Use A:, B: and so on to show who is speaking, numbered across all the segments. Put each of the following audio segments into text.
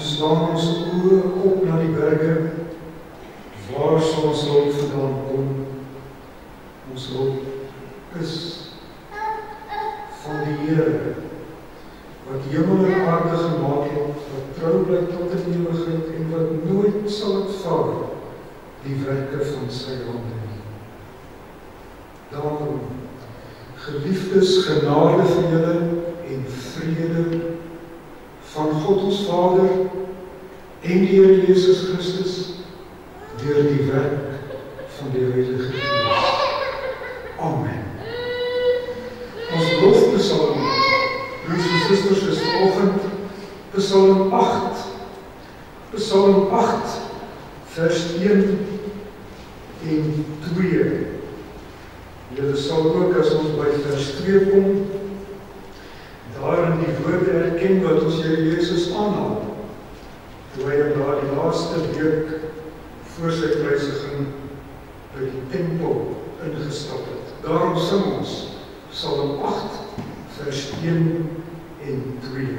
A: Slaan ons oë op na die berge. Waar sal ons hulp vandaan kom? Ons hulp is van die Here wat hemel en aarde gemaak het, wat trou bly tot in ewigheid en wat nooit sal ontvaar die werke van sy hande nie. Daarom geliefdes genade vir julle en vrede van God ons Vader en die Here Jesus Christus deur die werk van die Heilige Gees. Amen. Ons lofpsalm broers en susters is vanoggend Psalm 8. Psalm 8 vers 1 en 2. Julle sal ook as ons by vers 2 kom daar in die woorde erken wat ons Here Jesus aanhaal. Toe hy in daardie laaste week voor sy kruisiging by die tempel ingestap het. Daarom sing ons Psalm 8 vers 1 en 2.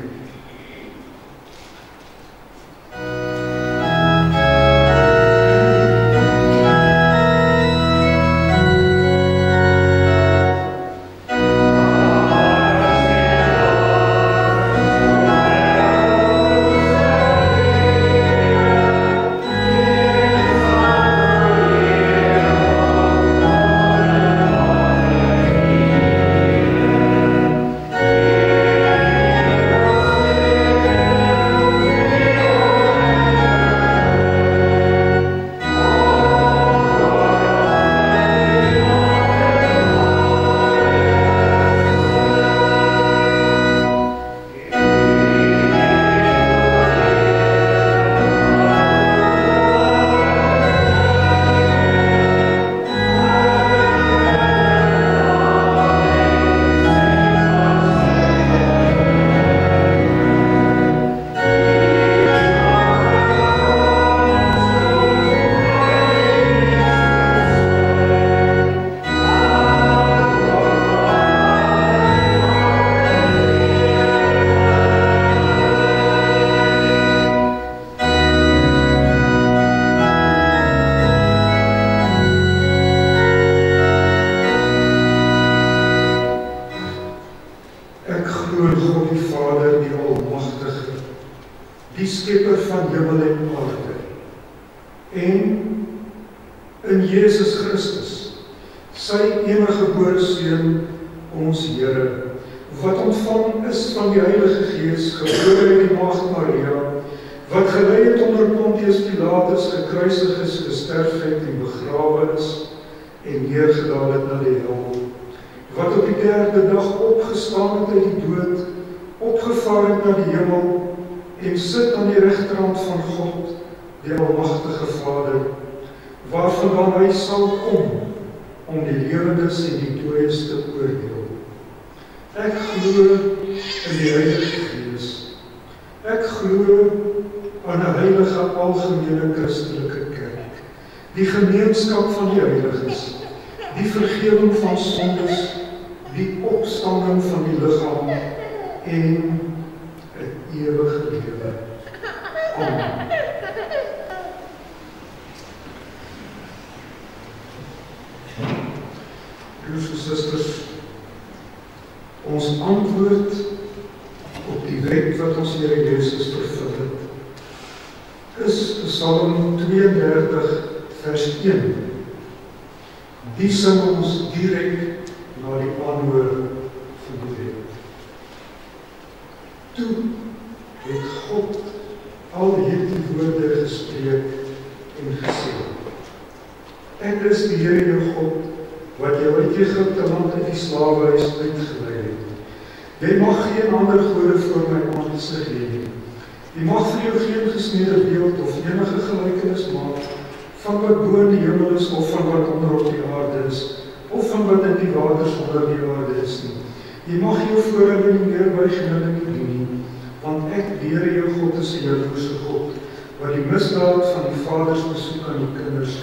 A: Waters onder die aarde is nie. Jy mag jou voor hulle nie meer buig en hulle nie dien nie, want ek, die Here jou God, is 'n jaloerse God, wat die misdaad van die vaders besoek aan die kinders,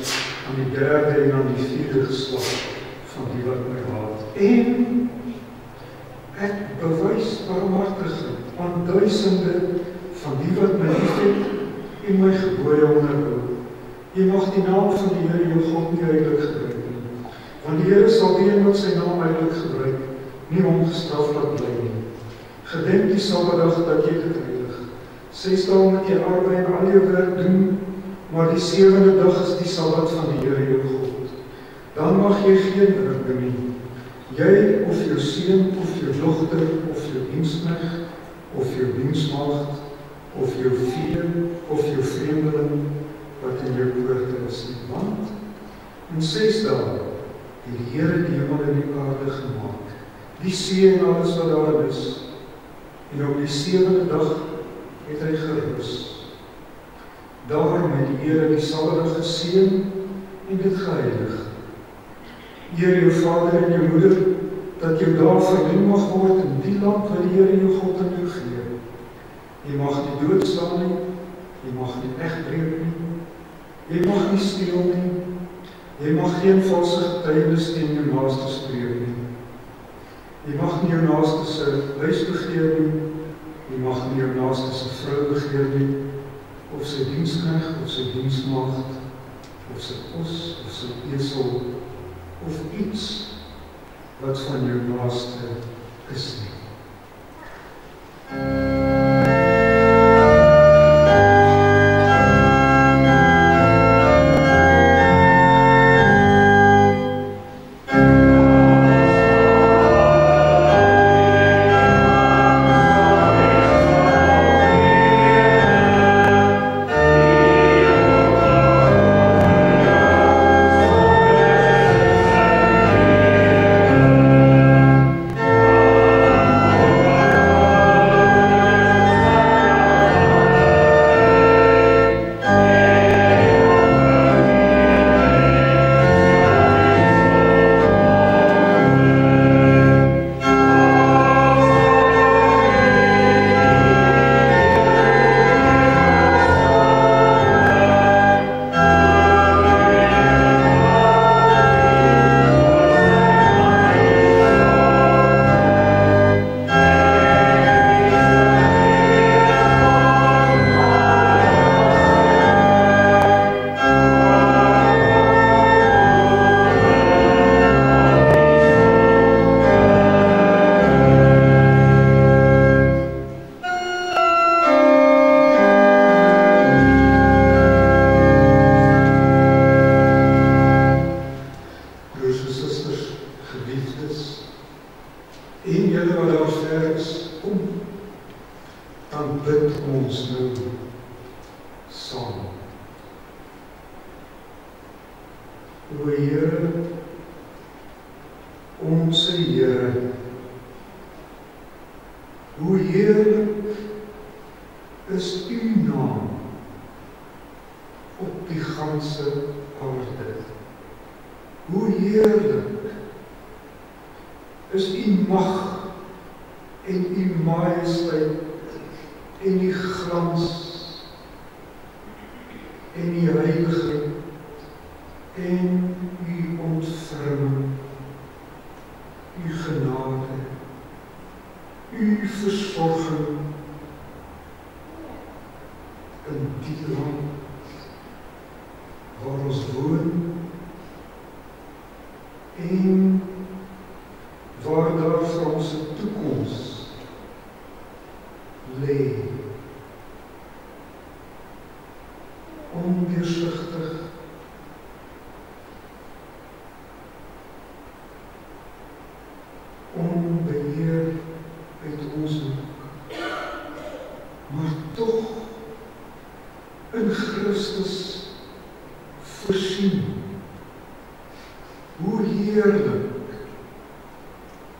A: aan die derde en aan die vierde geslag van die wat my haat. En ek bewys barmhartigheid aan duisende van die wat my liefhet en my gebooie onderhou. Jy mag die naam van die Here jou God nie heilig gebruik. Want die Here sal die wat sy naam heilig gebruik, nie ongestraf laat bly nie. Gedenk die Saterdag dat jy dit heilig. Ses dae moet jy arbei en al jou werk doen, maar die sewende dag is die Sabbat van die Here jou God. Dan mag jy geen werk doen nie. Jy of jou seun of jou dogter of jou diensknegt of jou diensmaagd of jou vee of jou vreemdeling wat in jou poorte is nie. Want in ses dae het die Here die hemel en die aarde gemaak. Die see en alles wat daarin is. En op die sewende dag het hy gerus. Daarom het die Here die Sabbat geseën en dit geheilig. Eer jou vader en jou moeder dat jou daar verdien mag word in die land wat die Here jou God aan jou gee. Jy mag nie doodslaan nie. Jy mag nie egbreek nie. Jy mag nie steel nie. Jy mag geen valse getuienis teen jou naaste spreek nie. Jy mag nie jou naaste se huis begeer nie. Jy mag nie jou naaste se vrou begeer nie of sy diensknegt of sy diensmaagd of sy kos of sy esel of iets wat van jou naaste is nie.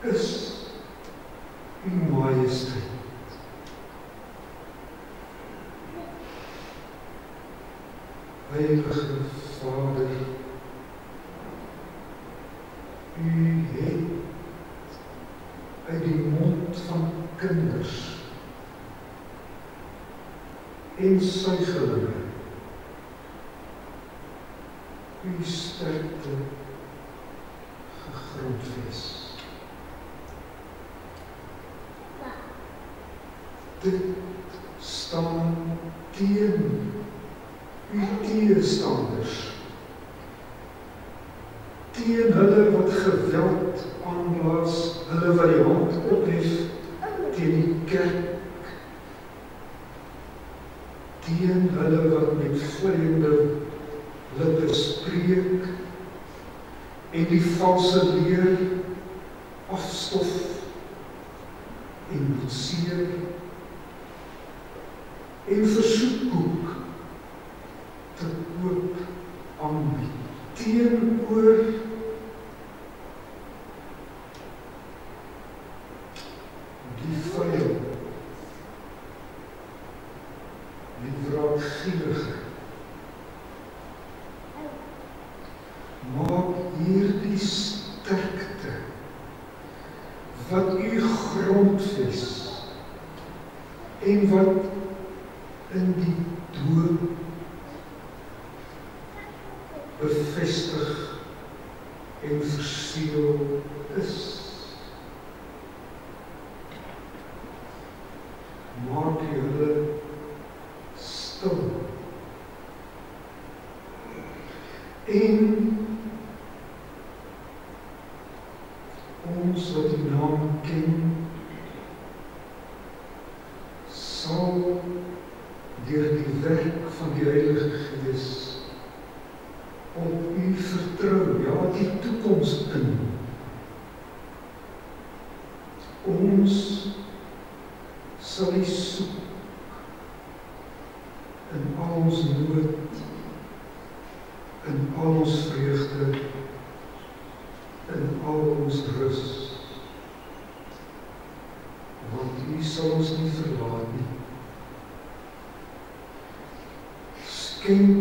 A: Dit staan al ons nood, in al ons vreugde, in al ons rus. Want U sal ons nie verlaat nie. Skenk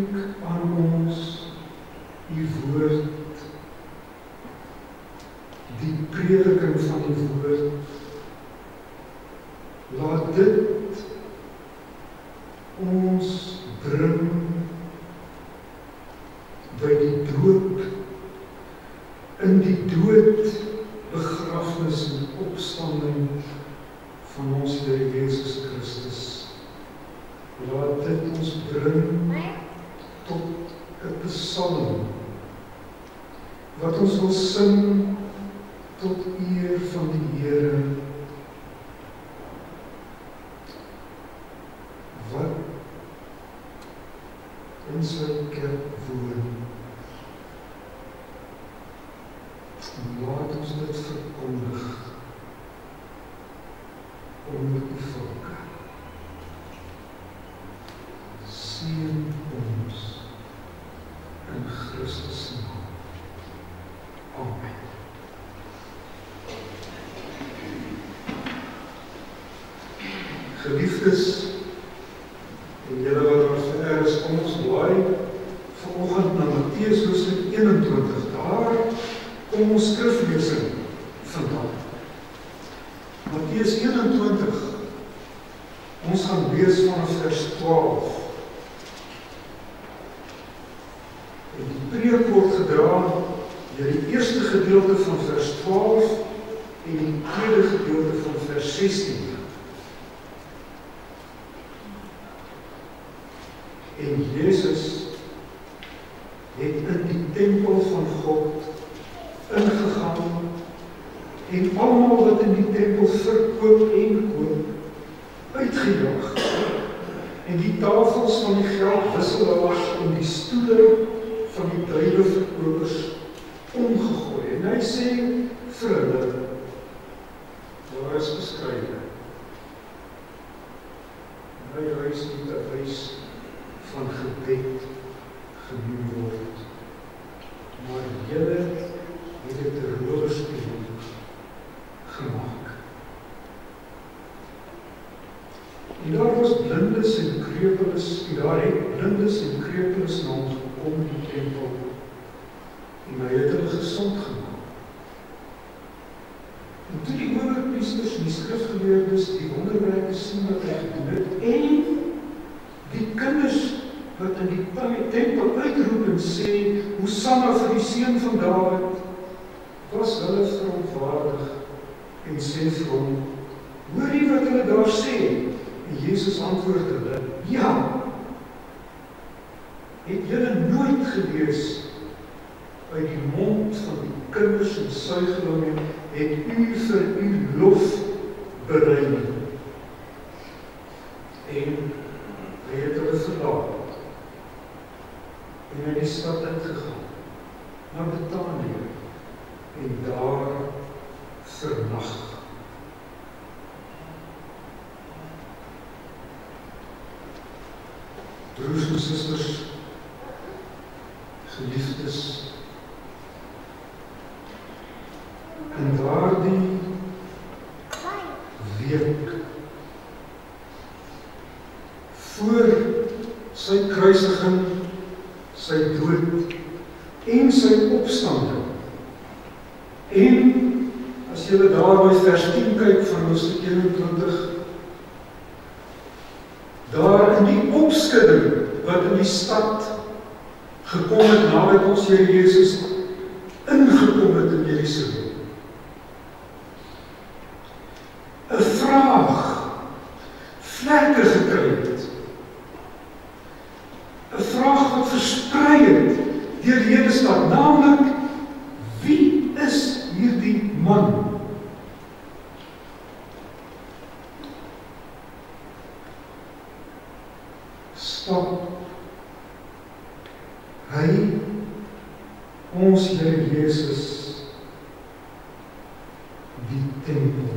A: En hy sê vir hulle daar is geskrywe. Hy reis nie te wys van gebed genoem Só. Aí, onze igrejas de tempo.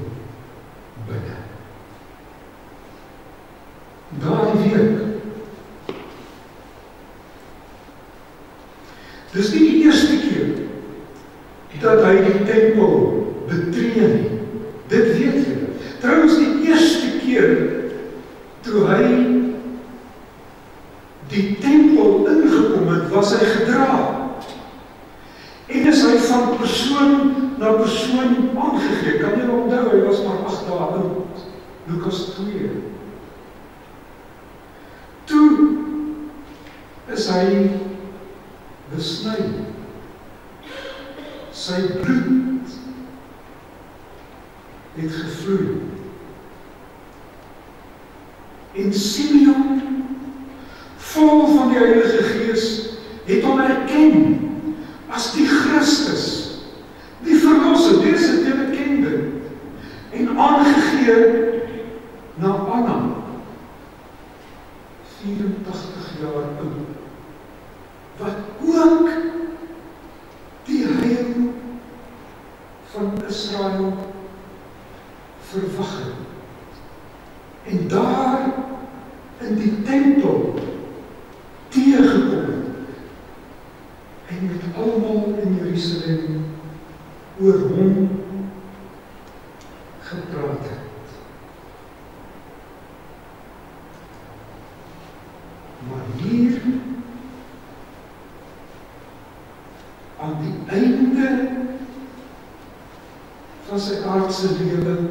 A: Arts and Arts and Human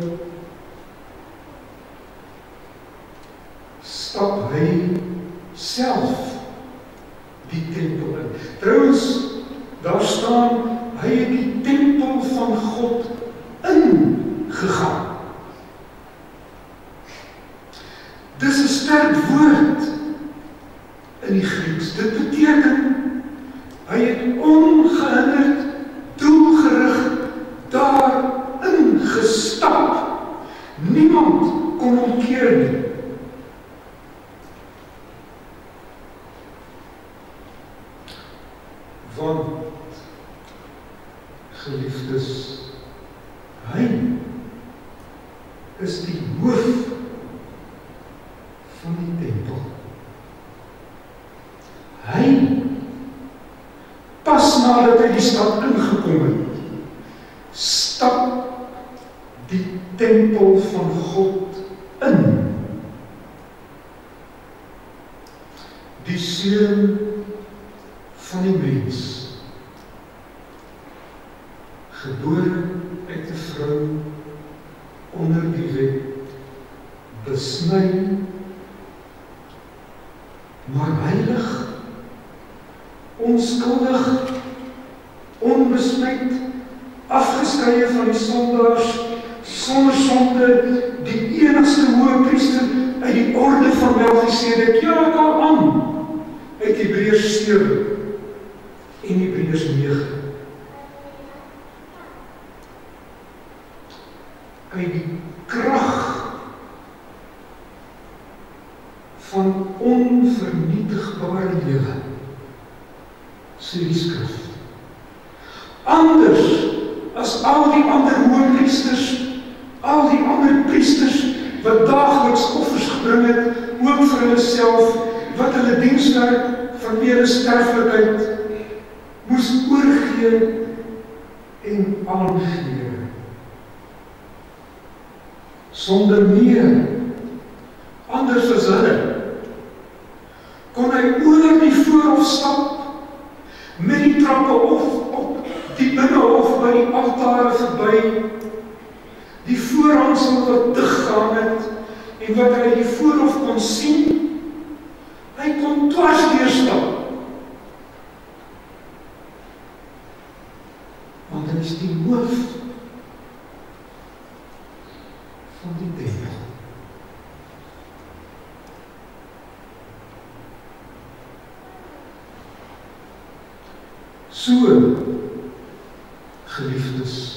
A: como quieren So geliefdes.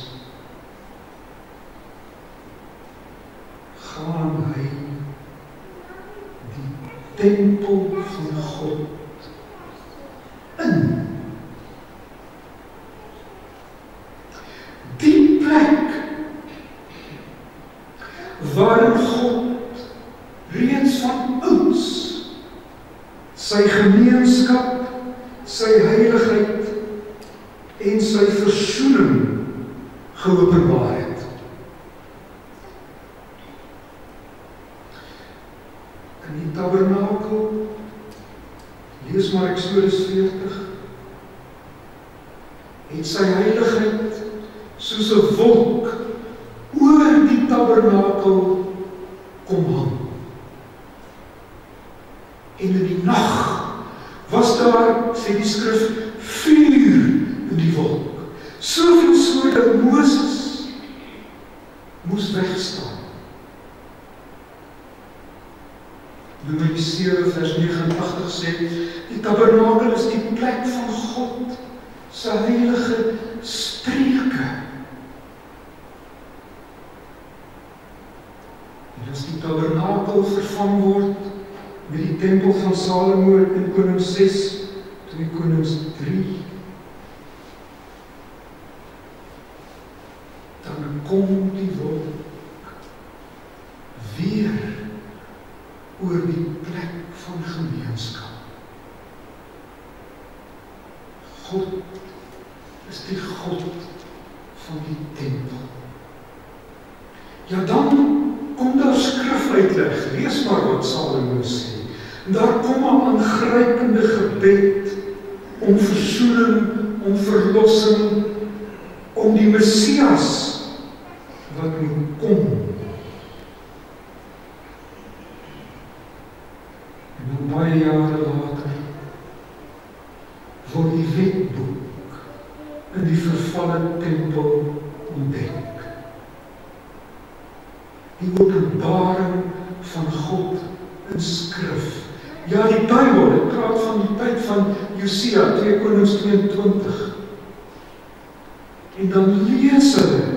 A: ontdek. Die openbaring van God in skrif. Ja, die Bybel, dit praat van die tyd van Josia, 2 Konings 22. En dan lees hulle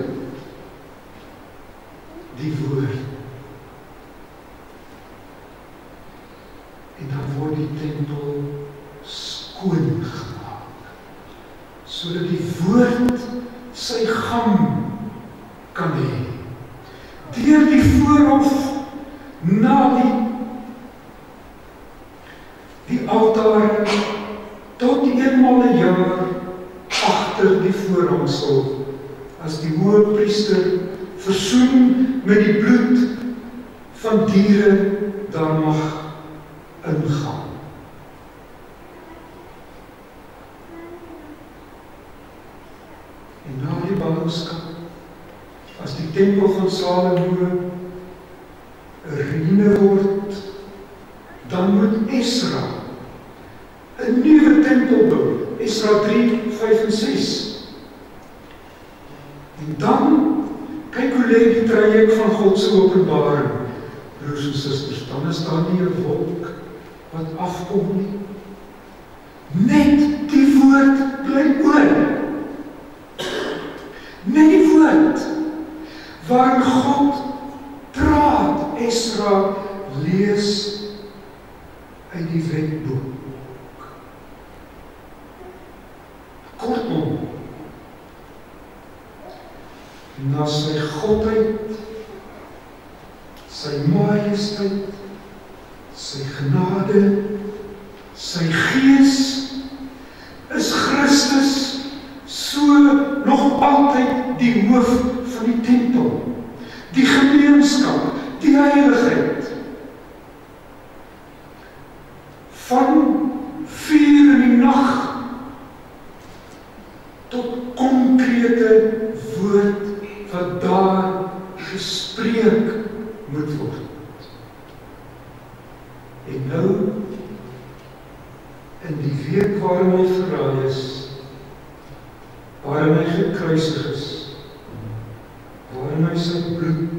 A: in die week waarin hy verraai is, waarin hy gekruisig is, waarin hy sy bloed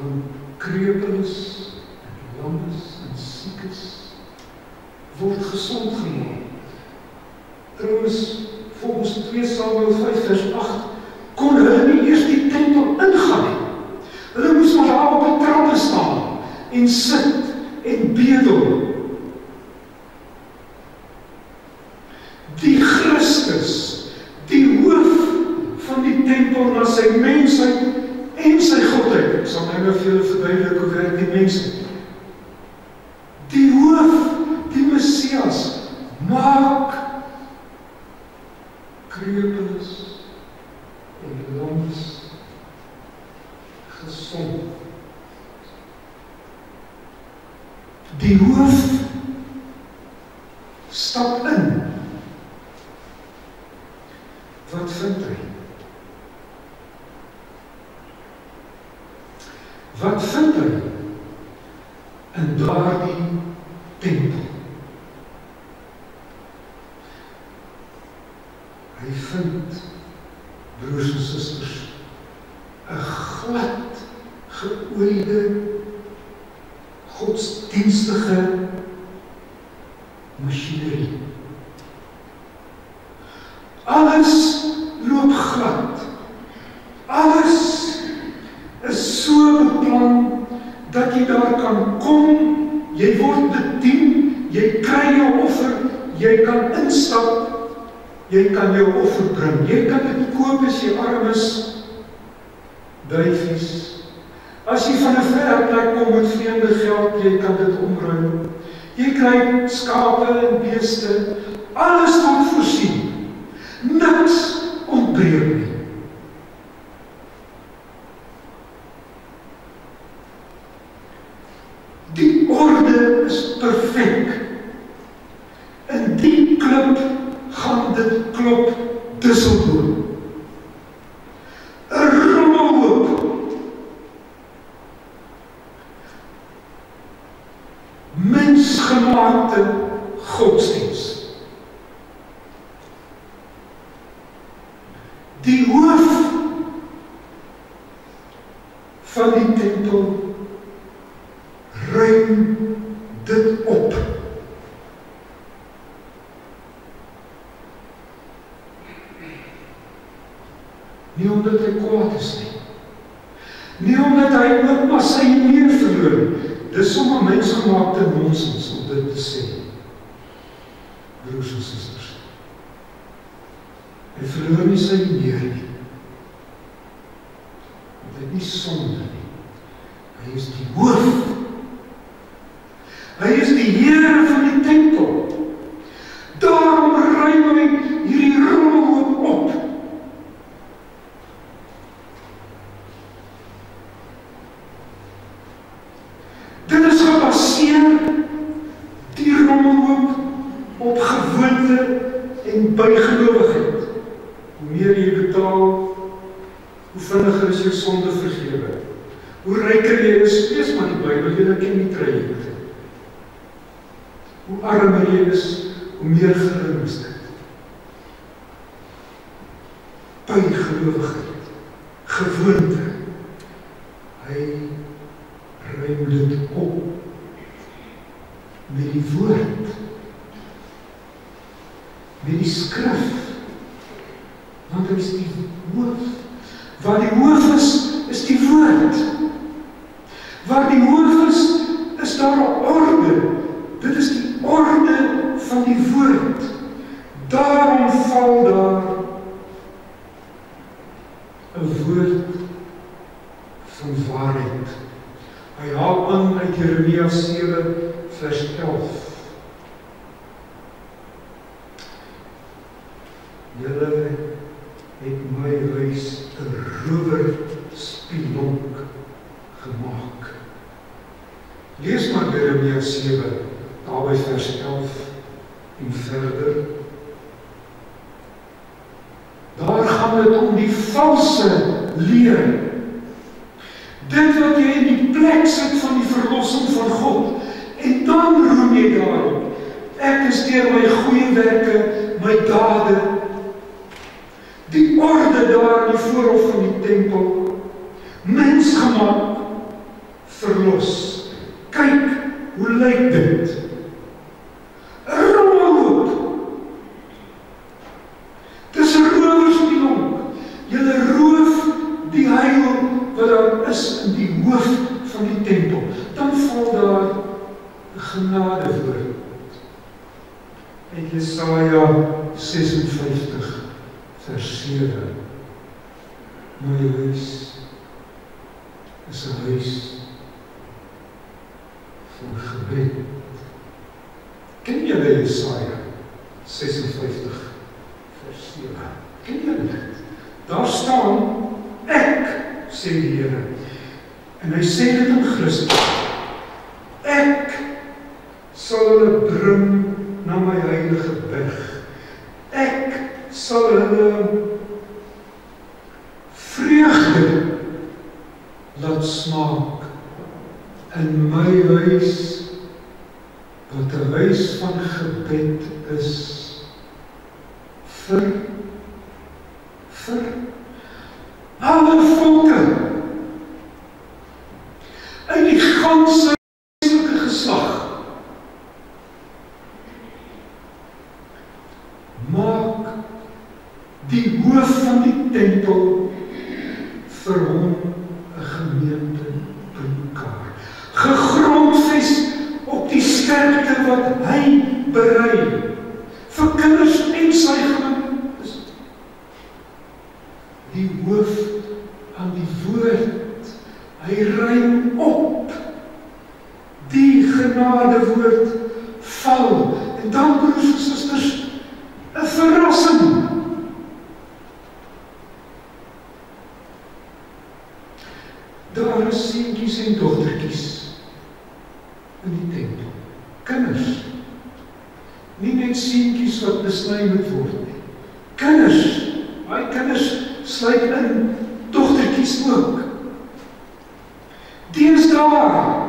A: Hoe kreupeles en lammes en siekes word gesond gemaak. godsdiens. Die hoof van die tempel Here. Dit wat jy in die plek sit van die verlossing van God en dan roem jy daarop. Ek is deur my goeie werke, my dade die orde daar in die voorhof van die tempel mens gemaak verlos. Kyk hoe lyk dit? nie net seentjies wat besny moet word nie. Kinders, my kinders sluit in dogtertjies ook. Deesdae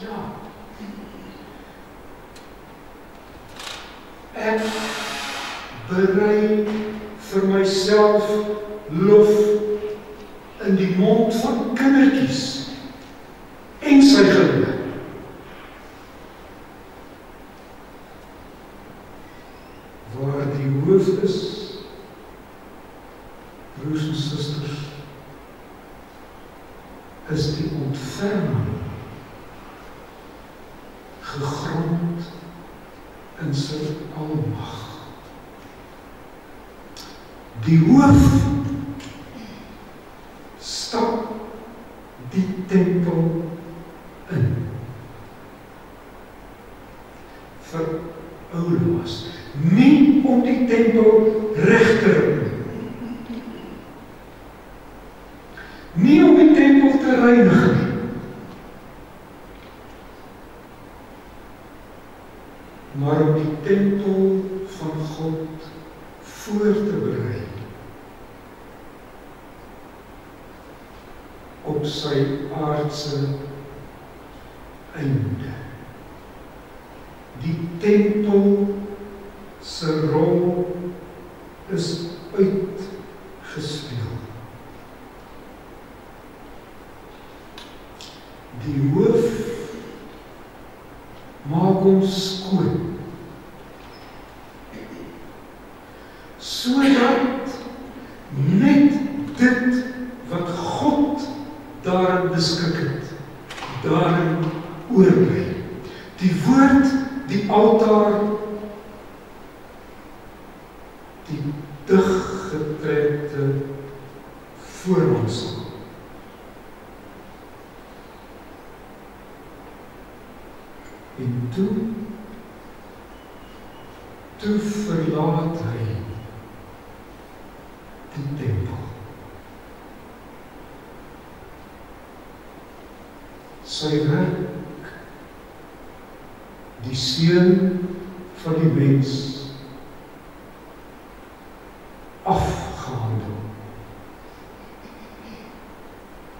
A: Ja. Ek berei vir myself lof in die mond van kindertjies en sy geloof.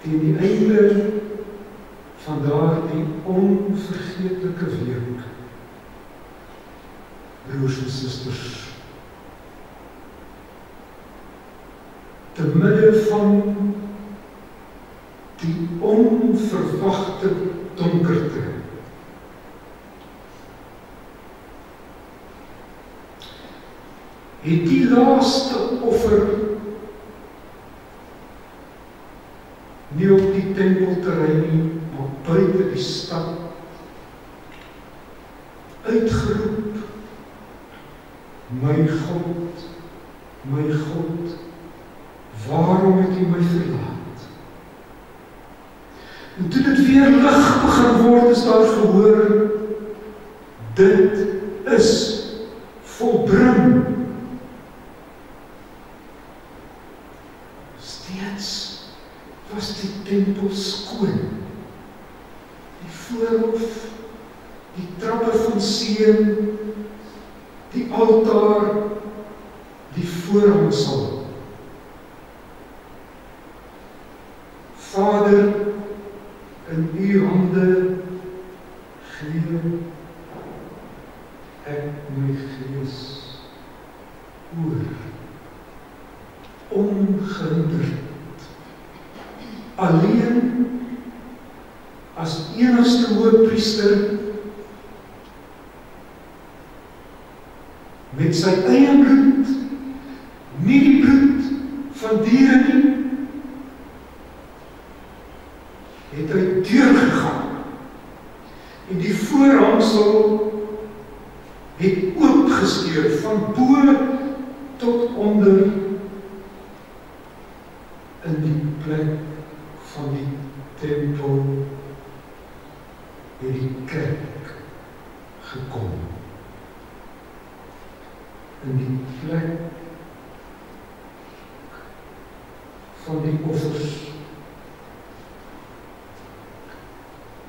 A: teen die einde van daardie onvergeetlike week broers en susters te midde van die onverwagte donkerte het die laaste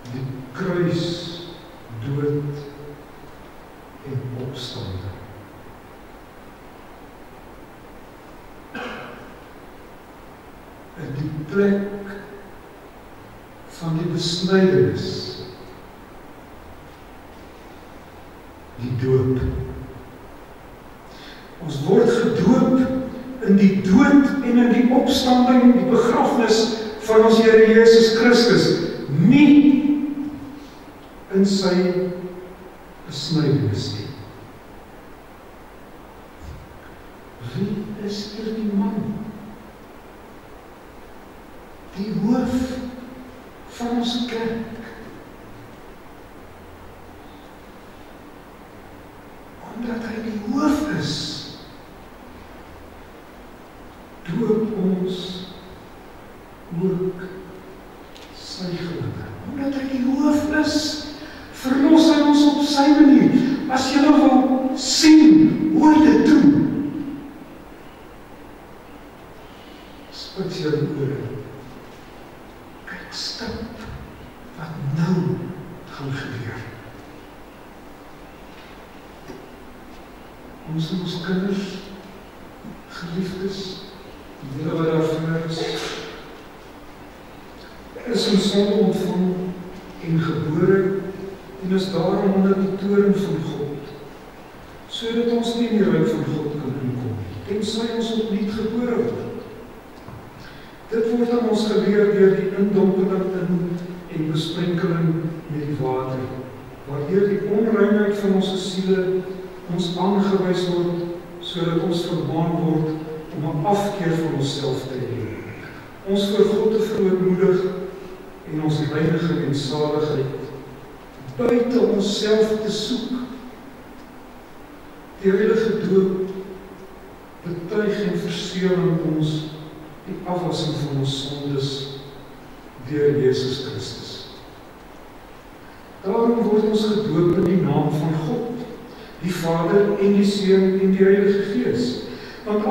A: die kruis dood en opstanding. in die plek van die besnydenis say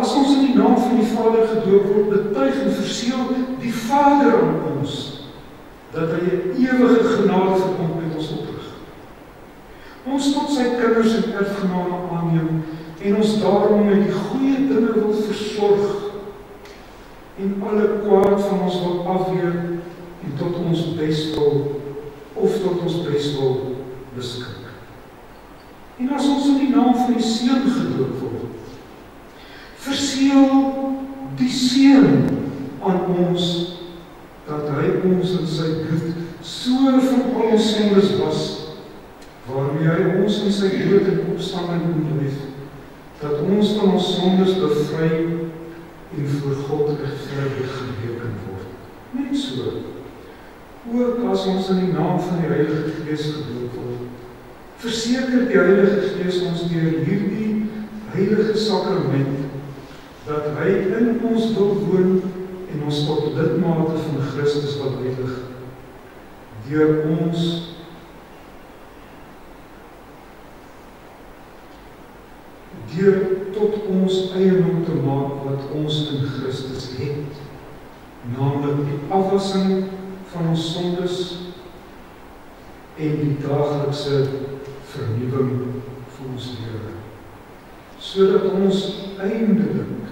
A: as ons in die naam van die Vader gedoop word, betuig en verseël die Vader aan ons dat hy 'n ewige genade verbond met ons oprig. Ons tot sy kinders en erfgename aanneem en ons daarom met die goeie dinge wil versorg en alle kwaad van ons wil afweer en tot ons beswil of tot ons beswil beskik. En as ons in die naam van die Seun gedoop word, verseël die Seun aan ons dat hy ons in sy bloed so vir al ons sondes was waarmee hy ons in sy dood en opstanding ontleef dat ons van ons sondes bevry en voor God regverdig gereken word. Net so. Ook as ons in die naam van die Heilige Gees gedoop word, verseker die Heilige Gees ons deur hierdie heilige sakrament dat hy in ons wil woon en ons tot lidmate van Christus wil heilig deur ons deur tot ons eiendom te maak wat ons in Christus het naamlik die afwassing van ons sondes en die daaglikse vernuwing van ons lewe sodat ons eindelik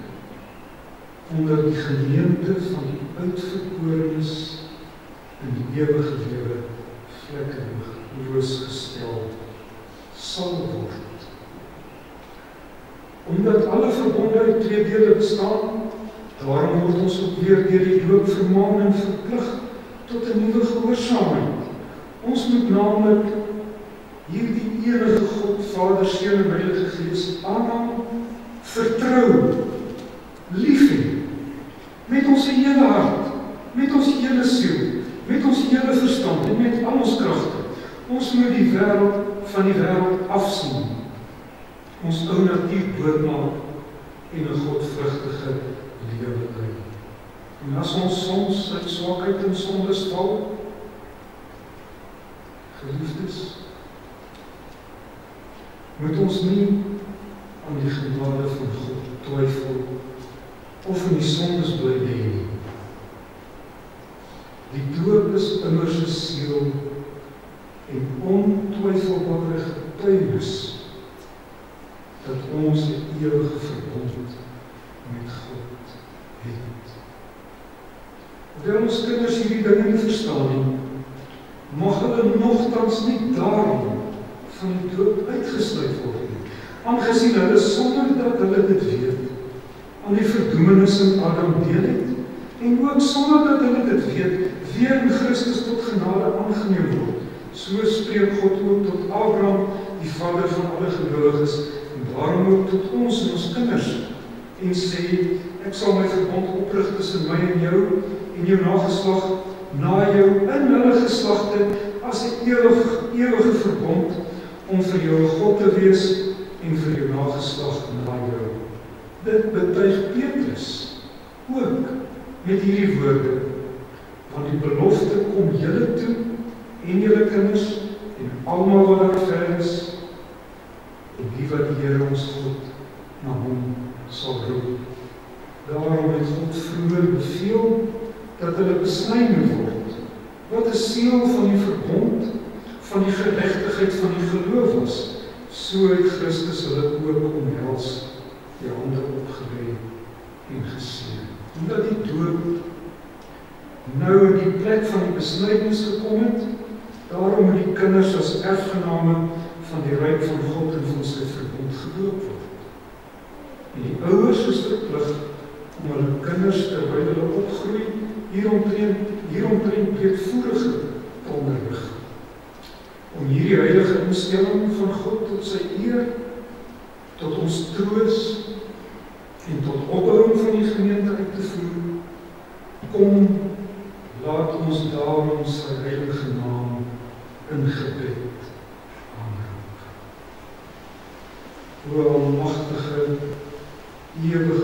A: onder die gemeente van die uitverkorenes in die ewige lewe vlekkeloos gestel sal word. Omdat alle verbonde uit twee dele bestaan, daarom word ons ook weer deur die doop vermaan en verplig tot 'n nuwe gehoorsaamheid. Ons moet naamlik hierdie enige God, Vader, Seun en Heilige Gees aanhang, vertrou, liefhê met ons hele hart, met ons hele siel, met ons hele verstand en met al ons kragte. Ons moet die wêreld van die wêreld afsien. Ons ou natuur doodmaak en 'n godvrugtige lewe lei. En as ons soms uit swakheid en sondes val, geliefdes, moet ons nie aan die genade van God twyfel of in die sondes bly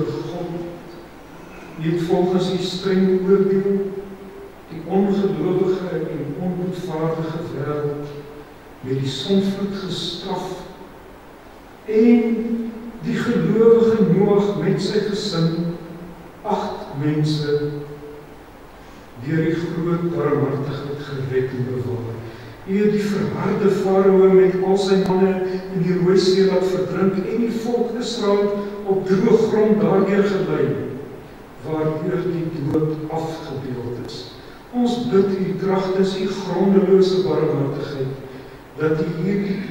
A: ewige God, U het volgens U streng oordeel die ongelowige en onboedvaardige wêreld met die sonvloed gestraf en die gelowige Noag met sy gesin agt mense deur die groot barmhartigheid gered en bewaar. U het die verharde Farao met al sy manne in die Rooi See laat verdrink en die volk Israel op droë grond daardeur gelei waardeur die dood afgebeeld is. Ons bid u kragtens u grondelose barmhartigheid dat u hierdie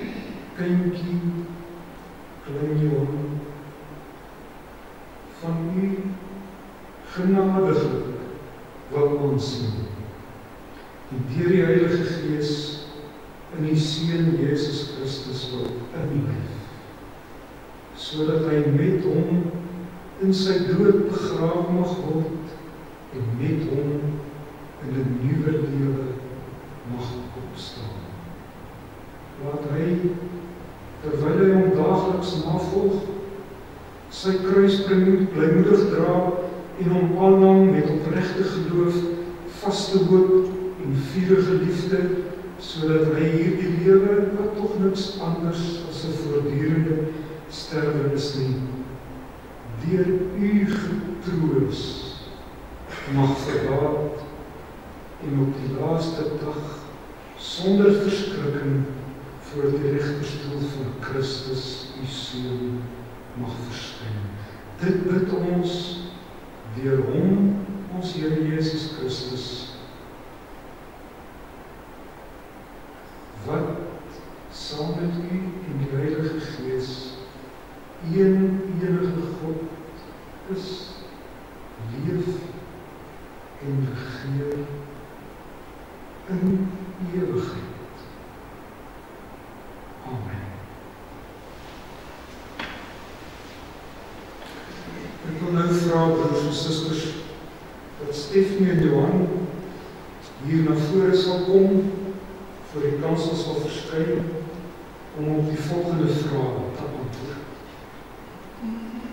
A: kindjie klein Johan van u genadiglik wil ons sien. En deur die Heilige Gees in die Seun Jesus Christus wil inleef sodat hy met hom in sy dood begrawe mag word en met hom in 'n nuwe lewe mag opstaan. Laat hy terwyl hy hom daagliks navolg sy kruis blymoedig dra en hom aanhang met opregte geloof, vaste hoop en vurige liefde sodat hy hierdie lewe wat tog niks anders as 'n voortdurende sterwe is nie. Deur u getroos mag verdaad en op die laaste dag sonder verskrikking voor die regterstoel van Christus u seun mag verskyn. Dit bid ons deur hom ons Here Jesus Christus wat saam met u en die Heilige Gees een enige God is leef en regeer in ewigheid. Amen. Ek wil nou vra broers en susters dat Stefanie en Johan hier na vore sal kom voor die kansel sal verskyn om op die volgende vrae te antwoord. Julle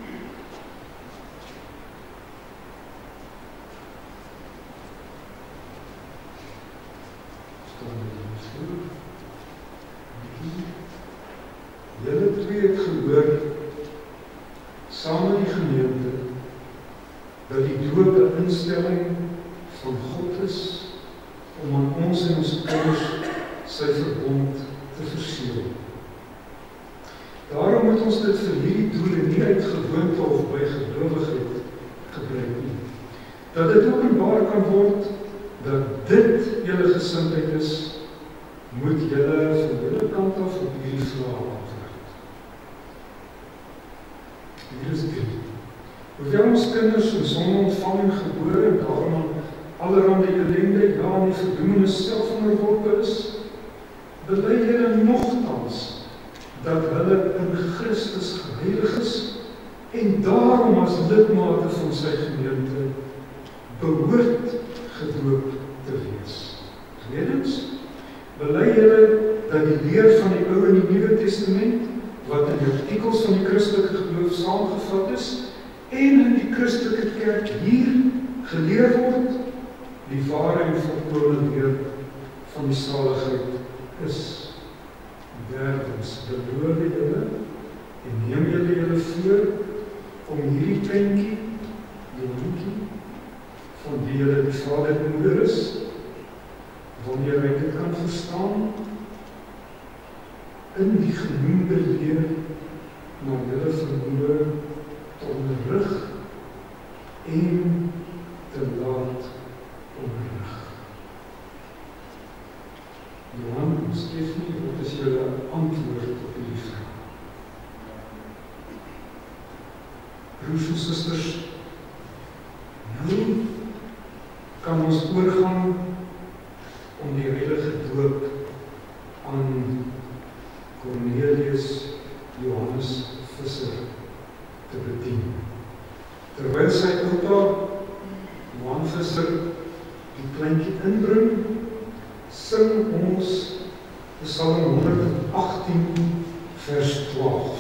A: Terwyl sy oupa Johan Visser die kleintjie inbring, sing ons Psalm 118 vers 12.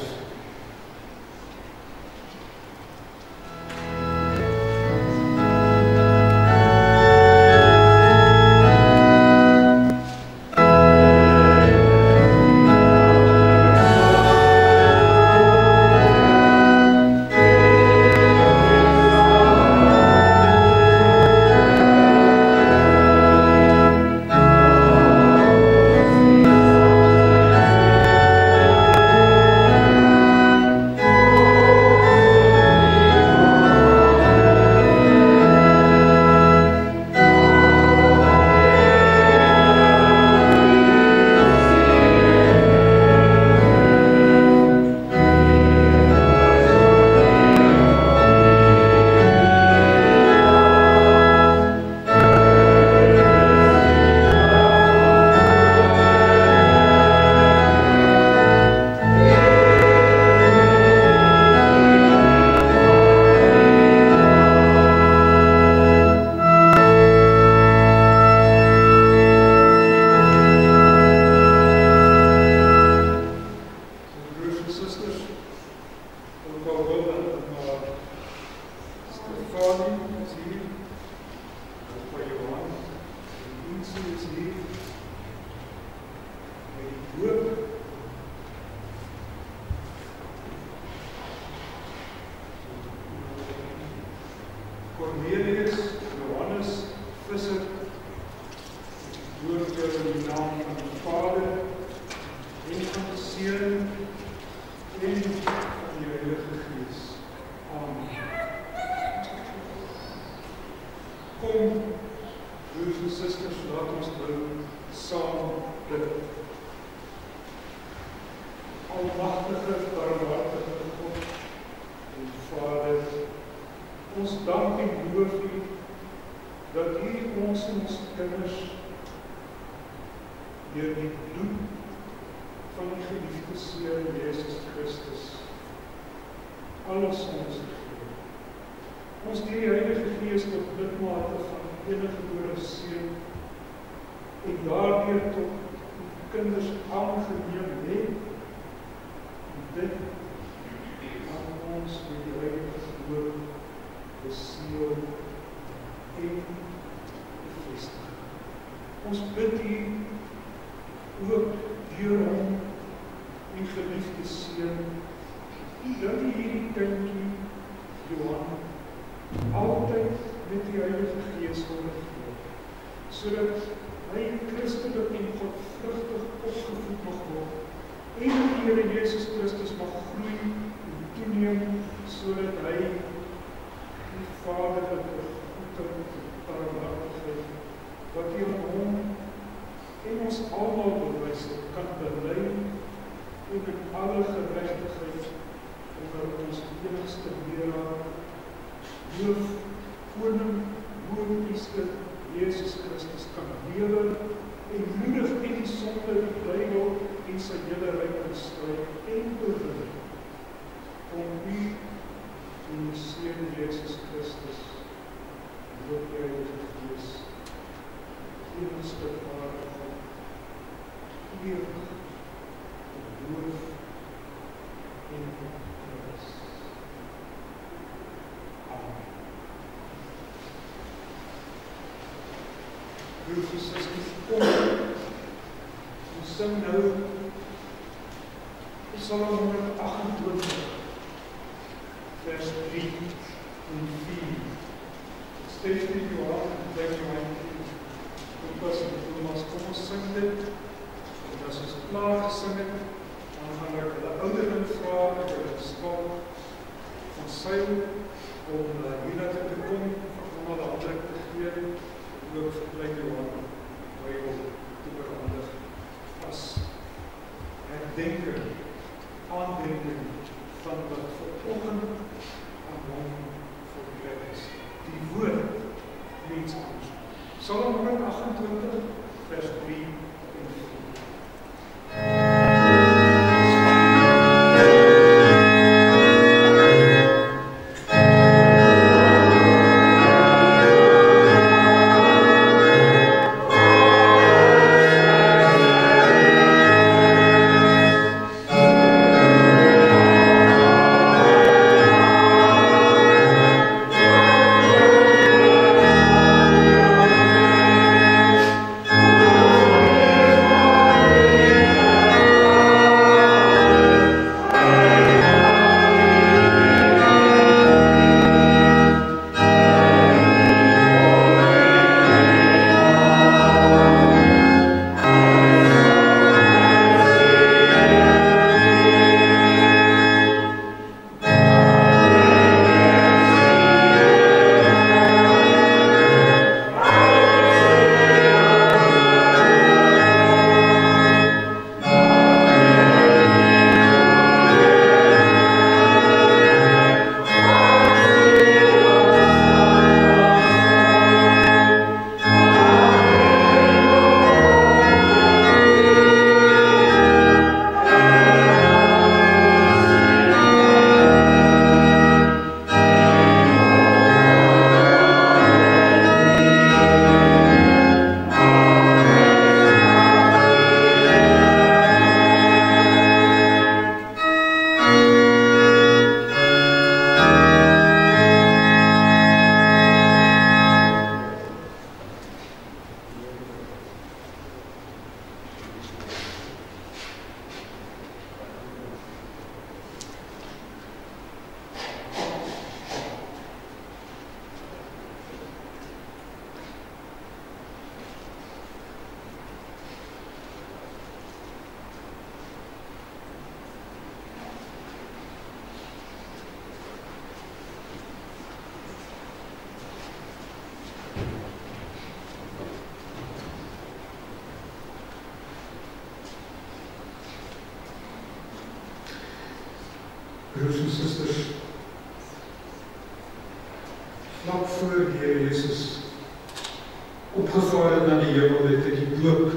B: Die bloed van die geliefde Seun Jesus Christus alles ons gegee. Ons die Heilige Gees tot lidmate van die enige gebore Seun en daardeur tot kinders aangeneem het. Dit aan ons met die Heilige Gees beseël en bevestig. Ons bid U ook deur hom die geliefde seun. Dat U hierdie kindjie Johan? Altyd met die Heilige Gees gee sodat hy Christelik en godvrugtig opgevoed mag word en die Here Jesus Christus mag groei en toeneem sodat hy die Vaderlike goedheid en barmhartigheid wat aan hom en ons almal kan bely en met alle geregtigheid onder ons enigste leraar hoof koning hoofpriester Jesus Christus kan lewe en moedig en die sonde die duiwel en sy hele ryk bestry en oorwin om u en die Seun Jesus Christus loop jy in die Gees enigste Vader God ewig loof en prys Amen Broers en susters, kom ons sing nou Psalm 128 vers 3 en 4. Steeds die Johan en denk Johan Kom pas en Thomas, kom ons sing dit en as ons klaar gesing het dan gaan ek hulle ouderling vraag en hulle skap van sy om uh, hiernatoe te kom om hulle handelik te gee ook vir klein Johan by hom te behandig as herdenking, aandenking van wat vanoggend aan hom voorbij is. Die woord mens ons. Psalm 128 vers 3 en
A: Broers en susters, vlak voor die Here Jesus opgevaar het na die hemel het hy die doop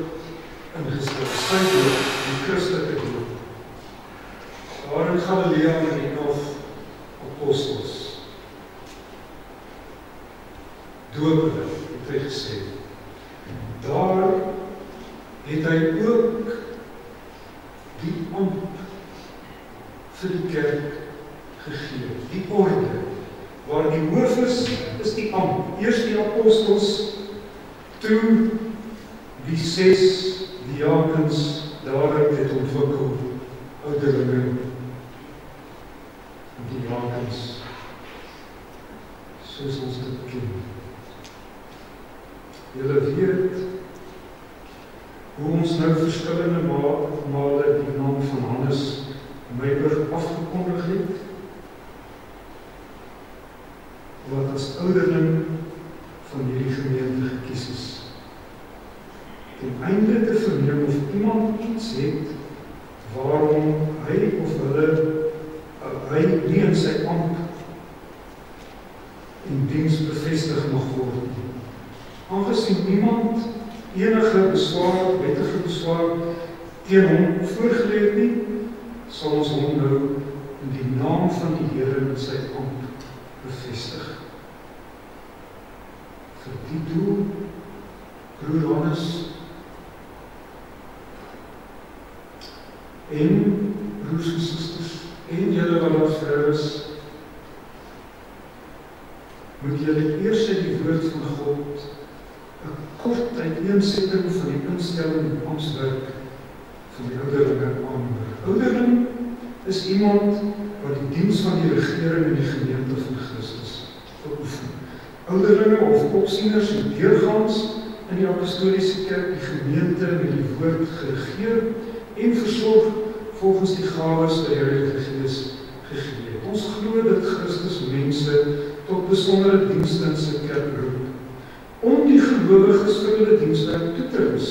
A: besondere dienste in sy kerk roep om die gelowiges vir hulle dienswerk toe te rus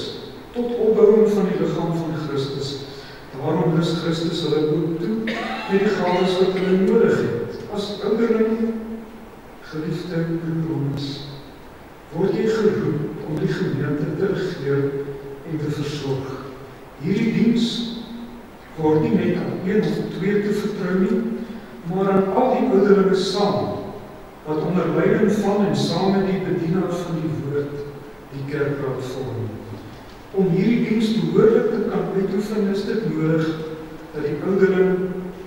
A: tot opbouing van die liggaam van Christus. Daarom rus Christus hulle ook toe met die gawes wat hulle nodig het. As ouderlinge Geliefde broers, word jy geroep om die gemeente te regeer en te versorg. Hierdie diens word nie net aan een of twee te vertrou nie, maar aan al die ouderlinge saam wat onder leiding van en saam met die bedienaar van die woord die kerkraad vorm. Om hierdie diens behoorlik te kan uitoefen, is dit nodig dat die ouderling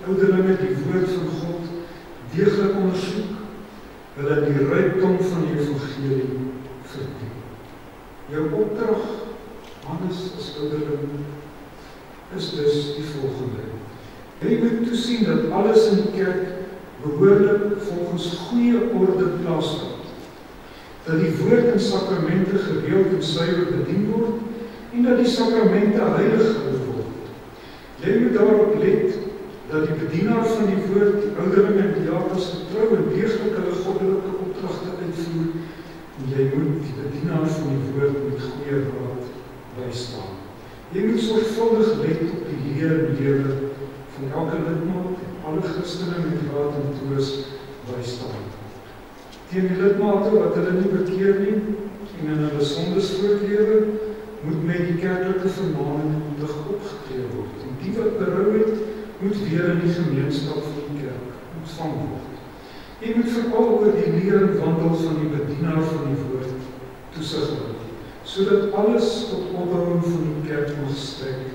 A: ouderlinge die woord van God deeglik ondersoek hulle die rykdom van die evangelie verdien. Jou opdrag Hannes as ouderling is dus die volgende. Jy moet toesien dat alles in die kerk behoorlik volgens goeie orde plaasvind. Dat die woord en sakramente gereeld en suiwer bedien word en dat die sakramente heilig gehou word. Jy moet daarop let dat die bedienaar van die woord, ouderlinge en diakens getrou en deeglik hulle goddelike opdragte uitvoer. En jy moet die bedienaar van die woord met goeie raad bystaan. Jy moet sorgvuldig let op die leer en lewe van elke lidmaat en alle Christene met raad en troos bystaan. Teen die lidmate wat hulle nie bekeer nie en in hulle sondes voortlewe, moet met die kerklike vermaning moedig opgetree word. En die wat berou het, moet weer in die gemeenskap van die kerk ontvang word. Jy moet veral oor die leer en wandel van die bedienaar van die woord toesig hou, sodat alles tot opbouing van die kerk mag strek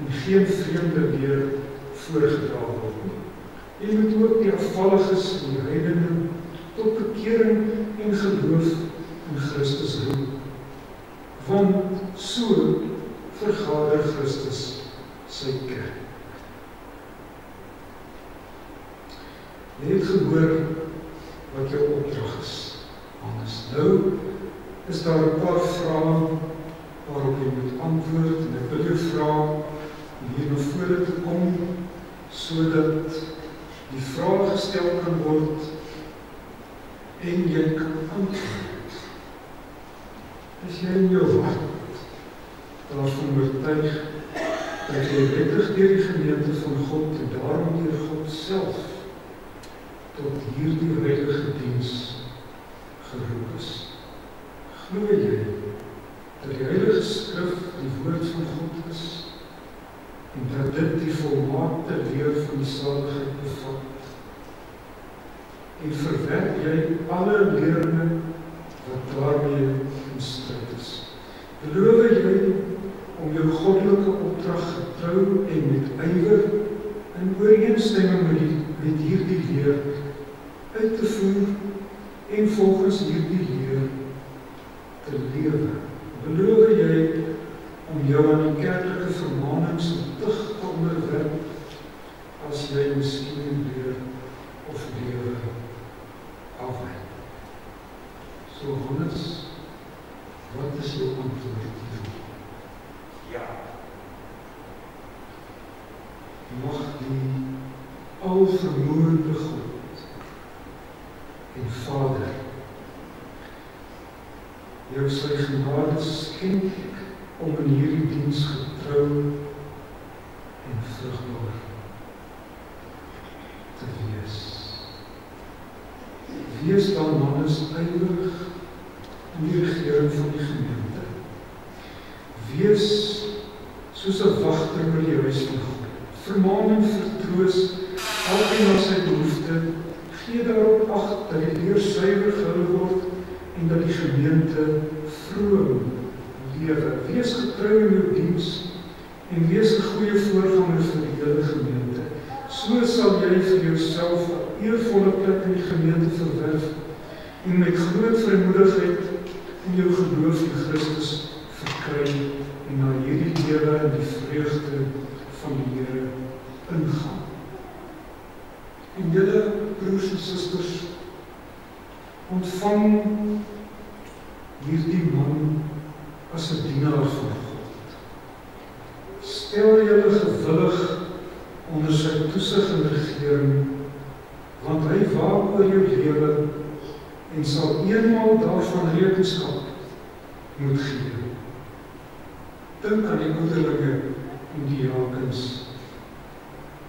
A: en geen vreemde leer voorgedra word nie. Jy moet ook die afvalliges en die heidene tot bekering en geloof in Christus roep. Want so vergader Christus sy kerk. Jy het gehoor wat jou opdrag is. Anders nou is daar 'n paar vrae waarop jy moet antwoord en ek wil jou vra om hier na vore te kom sodat die vrae gestel kan word en jy kan antwoord. Is jy in jou hart daarvan oortuig dat jy wettig deur die gemeente van God en daarom deur God self tot hierdie heilige diens geroep is. Glo jy dat die Heilige Skrif die woord van God is en dat dit die volmaakte leer van die saligheid bevat? En verwerp jy alle leerlinge wat daarmee in stryd is? Beloof jy om jou goddelike opdrag getrou en met ywer in ooreenstemming met die met hierdie leer uit te voer en volgens hierdie leer te lewe. Beloof jy om jou aan die kerklike vermaanings tug te onderwerp as jy miskien leer of lewe afwy. So Hannes, wat is jou antwoord hierop?
C: Ja.
A: Mag die alvermoënde God en Vader jou sy genade skenk om in hierdie diens getrou en vrugbaar te wees. Wees dan mannes ywerig in die regering van die gemeente. Wees soos 'n wagter by die huis van God. Vermaan en vertroos elkeen na sy behoefte. Gee daarop ag dat die leer suiwer gehou word en dat die gemeente vroom lewe. Wees getrou in jou diens en wees 'n goeie voorganger vir die hele gemeente. So sal jy vir jouself 'n eervolle plek in die gemeente verwerf en met groot vrymoedigheid in jou geloof in Christus verkry en na hierdie lewe in die vreugde van die Here ingaan. En julle broers en susters ontvang hierdie man as 'n dienaar van God. Stel julle gewillig onder sy toesig en regering want hy waak oor jou lewe en sal eenmaal daarvan rekenskap moet gee. Dink aan die ouderlinge en die jakens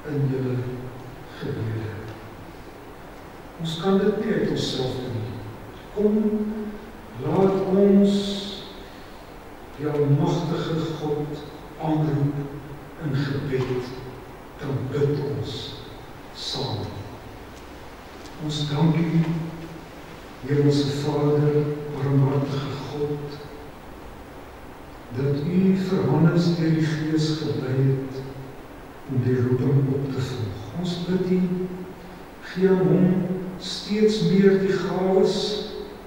A: in julle gebede. Ons kan dit nie uit onsself doen nie. Kom laat ons die almagtige God aanroep in gebed dan bid ons saam. Ons dank U Here ons Vader, barmhartige God dat U vir Hannes deur die Gees gelei het om die roeping op te volg. Ons bid U gee hom steeds meer die gawes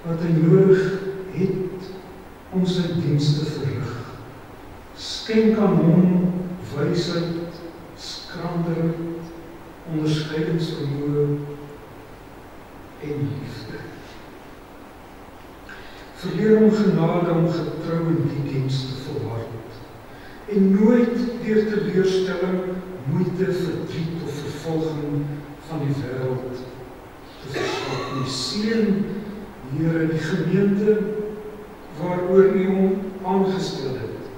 A: wat hy nodig het om sy dienste te verrig. Skenk aan hom wysheid, skranderheid, onderskeidingsvermoë en liefde. Verleer hom genade om getrou in die diens te volhard en nooit deur teleurstelling, moeite, verdriet of vervolging van die wêreld te verskaf nie. Seën Here die gemeente waaroor U hom aangestel het.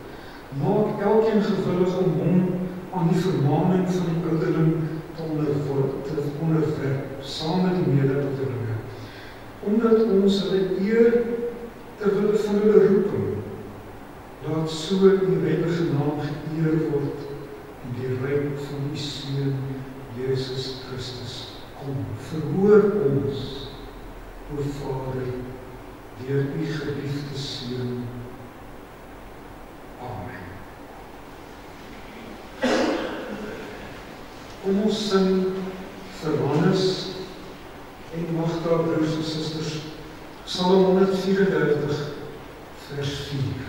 A: Maak elkeen gewillig om hom aan die vermaaning van die ouderling te onderwerp, te onderwerp saam met die mede-ouderlinge. Omdat ons hulle eer ter wille van hulle roeping. Laat so U heilige naam geëer word en die ryk van U seun Jesus Christus kom. Verhoor ons O Vader, deur U geliefde seun. Amen. Kom ons sing vir Johannes en Magda broers en susters Psalm 134 vers 4.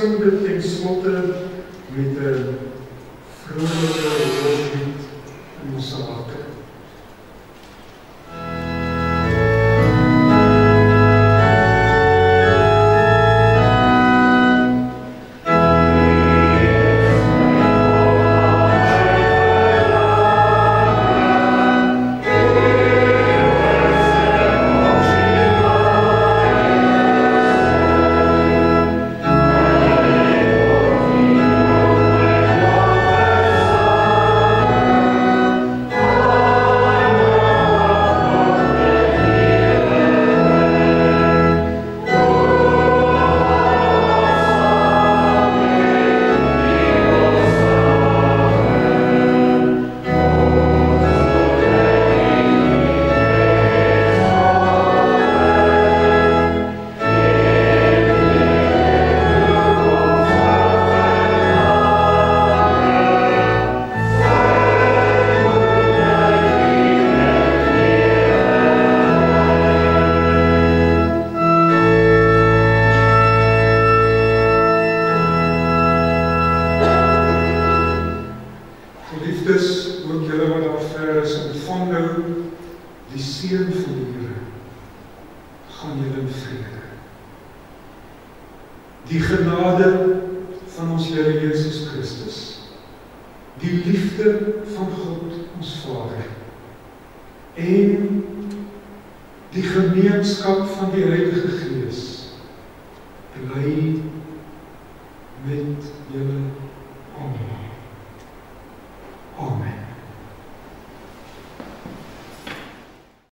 A: Kom